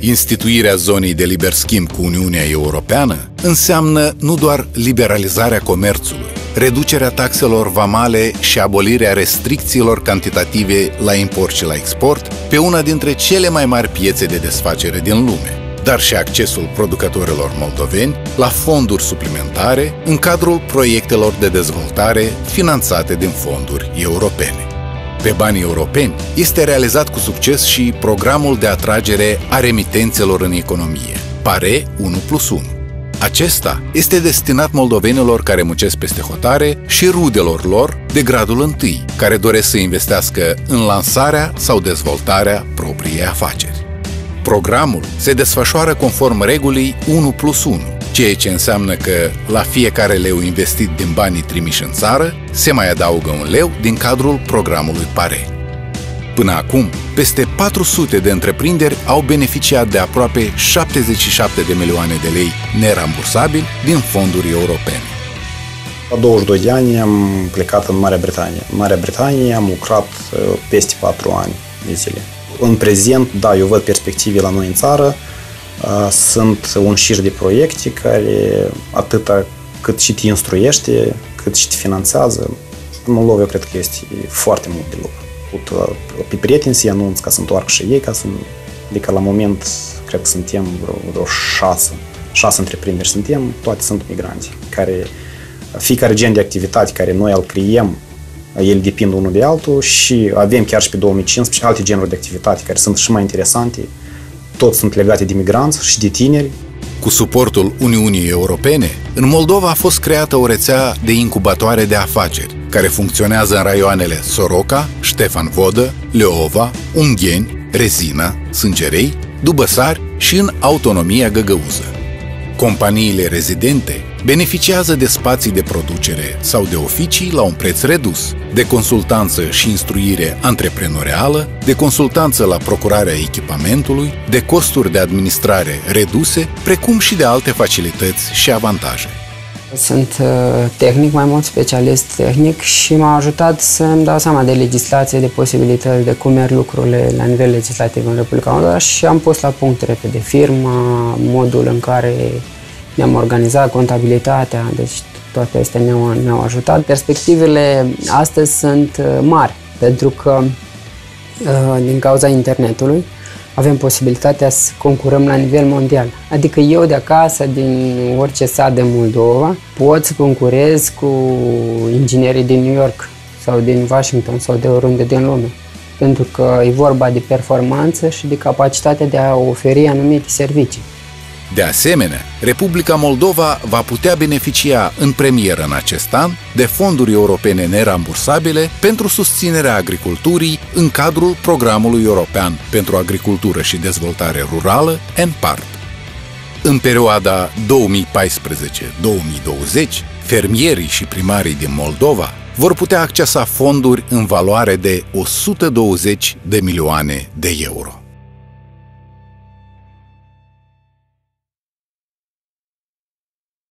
Instituirea zonei de liber schimb cu Uniunea Europeană înseamnă nu doar liberalizarea comerțului, reducerea taxelor vamale și abolirea restricțiilor cantitative la import și la export pe una dintre cele mai mari piețe de desfacere din lume, dar și accesul producătorilor moldoveni la fonduri suplimentare în cadrul proiectelor de dezvoltare finanțate din fonduri europene. Pe banii europeni este realizat cu succes și programul de atragere a remitențelor în economie, PARE 1 plus 1. Acesta este destinat moldovenilor care muncesc peste hotare și rudelor lor de gradul întâi, care doresc să investească în lansarea sau dezvoltarea propriei afaceri. Programul se desfășoară conform regulii 1 plus 1, ceea ce înseamnă că la fiecare leu investit din banii trimiși în țară se mai adaugă un leu din cadrul programului PARE. Până acum, peste 400 de întreprinderi au beneficiat de aproape 77 de milioane de lei nerambursabili din fonduri europene. La 22 de ani am plecat în Marea Britanie. În Marea Britanie am lucrat uh, peste 4 ani de zile. În prezent, da, eu văd perspective la noi în țară, sunt un șir de proiecte care atâta cât și te instruiește, cât și te finanțează. În Moldova eu cred că este foarte mult de lucru. Pe prieteni să anunț ca să întoarcă și ei, ca să... Adică la moment cred că suntem vreo, vreo șase, șase întreprinderi suntem, toate sunt migranți, care fiecare gen de activitate care noi îl creiem, el depind unul de altul și avem chiar și pe 2015 alte genuri de activitate care sunt și mai interesante, toți sunt legate de migranți și de tineri. Cu suportul Uniunii Europene, în Moldova a fost creată o rețea de incubatoare de afaceri, care funcționează în raioanele Soroca, Ștefan Vodă, Leova, Ungheni, Rezina, Sângerei, Dubăsari și în autonomia Găgăuză. Companiile rezidente beneficiază de spații de producere sau de oficii la un preț redus, de consultanță și instruire antreprenorială, de consultanță la procurarea echipamentului, de costuri de administrare reduse, precum și de alte facilități și avantaje. Sunt uh, tehnic, mai mult specialist tehnic și m-a ajutat să-mi dau seama de legislație, de posibilități, de cum merg lucrurile la nivel legislativ în Republica Moldova și am pus la punct repede firma, modul în care ne-am organizat, contabilitatea, deci toate astea ne-au, ne-au ajutat. Perspectivele astăzi sunt uh, mari, pentru că uh, din cauza internetului avem posibilitatea să concurăm la nivel mondial. Adică eu de acasă, din orice sat de Moldova, pot să concurez cu inginerii din New York sau din Washington sau de oriunde din lume. Pentru că e vorba de performanță și de capacitatea de a oferi anumite servicii. De asemenea, Republica Moldova va putea beneficia în premieră în acest an de fonduri europene nerambursabile pentru susținerea agriculturii în cadrul Programului European pentru Agricultură și Dezvoltare Rurală, NPART. În perioada 2014-2020, fermierii și primarii din Moldova vor putea accesa fonduri în valoare de 120 de milioane de euro.